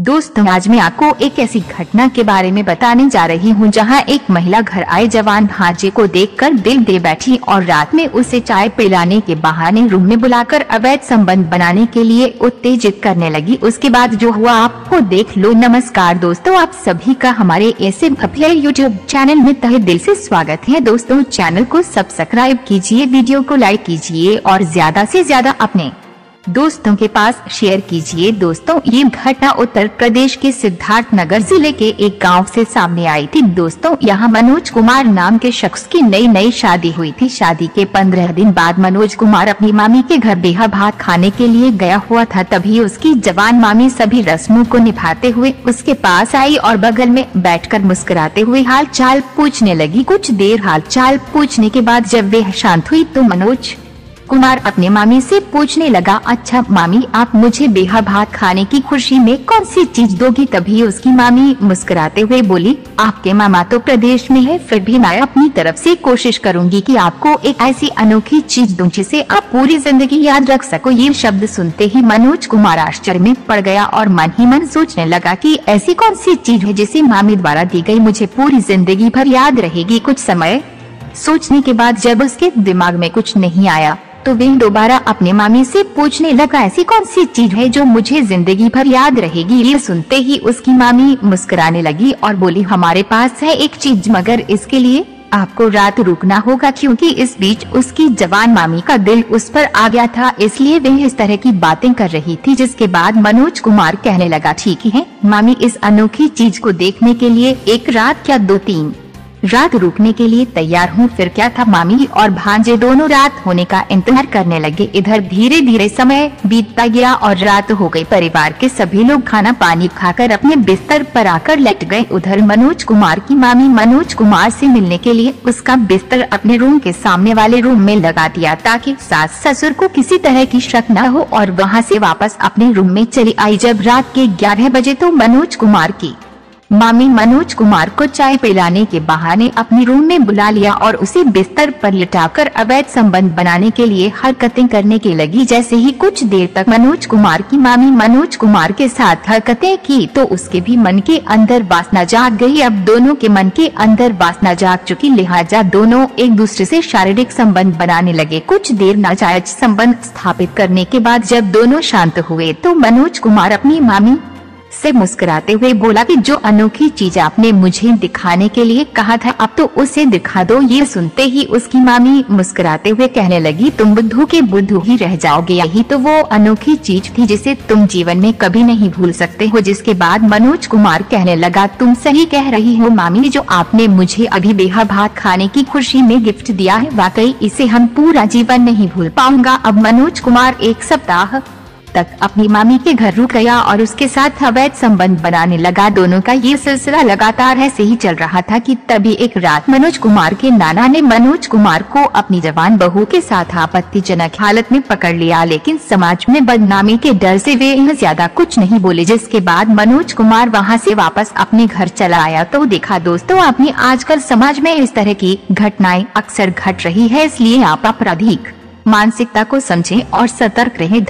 दोस्तों आज मैं आपको एक ऐसी घटना के बारे में बताने जा रही हूँ, जहाँ एक महिला घर आए, जवान भांजे को देखकर दिल दे बैठी और रात में उसे चाय पिलाने के बहाने रूम में बुलाकर अवैध संबंध बनाने के लिए उत्तेजित करने लगी। उसके बाद जो हुआ, आपको देख लो। नमस्कार दोस्तों, आप सभी का हमारे ऐसे यूट्यूब चैनल में तहे दिल ऐसी स्वागत है। दोस्तों, चैनल को सब्सक्राइब कीजिए, वीडियो को लाइक कीजिए और ज़्यादा ऐसी ज़्यादा अपने दोस्तों के पास शेयर कीजिए। दोस्तों, ये घटना उत्तर प्रदेश के सिद्धार्थ नगर ज़िले के एक गाँव से सामने आई थी। दोस्तों, यहाँ मनोज कुमार नाम के शख्स की नई नई शादी हुई थी। शादी के पंद्रह दिन बाद मनोज कुमार अपनी मामी के घर बेहा भात खाने के लिए गया हुआ था। तभी उसकी जवान मामी सभी रस्मों को निभाते हुए उसके पास आई और बगल में बैठकर मुस्कुराते हुए हाल चाल पूछने लगी। कुछ देर हाल चाल पूछने के बाद जब वे शांत हुई तो मनोज कुमार अपने मामी से पूछने लगा अच्छा मामी, आप मुझे बेहा भात खाने की खुशी में कौन सी चीज़ दोगी? तभी उसकी मामी मुस्कुराते हुए बोली, आपके मामा तो प्रदेश में है, फिर भी मैं अपनी तरफ़ से कोशिश करूँगी कि आपको एक ऐसी अनोखी चीज़ दूँ जिसे आप पूरी ज़िंदगी याद रख सको। ये शब्द सुनते ही मनोज कुमार आश्चर्य में पड़ गया और मन ही मन सोचने लगा कि ऐसी कौन सी चीज़ है जिसे मामी द्वारा दी गई मुझे पूरी ज़िंदगी भर याद रहेगी कुछ समय। सोचने के बाद जब उसके दिमाग में कुछ नहीं आया तो वह दोबारा अपने मामी से पूछने लगा, ऐसी कौन सी चीज़ है जो मुझे ज़िंदगी भर याद रहेगी? ये सुनते ही उसकी मामी मुस्कुराने लगी और बोली, हमारे पास है एक चीज़, मगर इसके लिए आपको रात रुकना होगा, क्योंकि इस बीच उसकी जवान मामी का दिल उस पर आ गया था। इसलिए वह इस तरह की बातें कर रही थी, जिसके बाद मनोज कुमार कहने लगा, ठीक है, मामी, इस अनोखी चीज़ को देखने के लिए एक रात क्या दो तीन रात रुकने के लिए तैयार हूँ। फिर क्या था मामी और भांजे दोनों रात होने का इंतज़ार करने लगे। इधर धीरे धीरे समय बीतता गया और रात हो गई। परिवार के सभी लोग खाना पानी खाकर अपने बिस्तर पर आकर लेट गए। उधर मनोज कुमार की मामी मनोज कुमार से मिलने के लिए उसका बिस्तर अपने रूम के सामने वाले रूम में लगा दिया ताकि सास ससुर को किसी तरह की शक न हो और वहाँ से वापस अपने रूम में चली आई। जब रात के ग्यारह बजे तो मनोज कुमार की मामी मनोज कुमार को चाय पिलाने के बहाने अपनी रूम में बुला लिया और उसे बिस्तर पर लिटाकर अवैध संबंध बनाने के लिए हरकतें करने के लगी। जैसे ही कुछ देर तक मनोज कुमार की मामी मनोज कुमार के साथ हरकतें की तो उसके भी मन के अंदर वासना जाग गई। अब दोनों के मन के अंदर वासना जाग चुकी। लिहाजा दोनों एक दूसरे से शारीरिक संबंध बनाने लगे। कुछ देर नाजायज संबंध स्थापित करने के बाद जब दोनों शांत हुए तो मनोज कुमार अपनी मामी से मुस्कुराते हुए बोला कि जो अनोखी चीज़ आपने मुझे दिखाने के लिए कहा था, अब तो उसे दिखा दो। ये सुनते ही उसकी मामी मुस्कुराते हुए कहने लगी, तुम बुद्धू के बुद्धू ही रह जाओगे। यही तो वो अनोखी चीज़ थी जिसे तुम जीवन में कभी नहीं भूल सकते हो, जिसके बाद मनोज कुमार कहने लगा, तुम सही कह रही हो मामी, जो आपने मुझे अभी बेहा भात खाने की खुशी में गिफ्ट दिया है, वाकई इसे हम पूरा जीवन नहीं भूल पाऊँगा। अब मनोज कुमार एक सप्ताह तक अपनी मामी के घर रुक गया और उसके साथ अवैध संबंध बनाने लगा। दोनों का ये सिलसिला लगातार ऐसे ही चल रहा था कि तभी एक रात मनोज कुमार के नाना ने मनोज कुमार को अपनी जवान बहू के साथ आपत्तिजनक हालत में पकड़ लिया, लेकिन समाज में बदनामी के डर से वे ज़्यादा कुछ नहीं बोले, जिसके बाद मनोज कुमार वहाँ से वापस अपने घर चला आया। तो देखा दोस्तों आपने आजकल समाज में इस तरह की घटनाएँ अक्सर घट रही है, इसलिए आप आपराधिक मानसिकता को समझें और सतर्क रहें।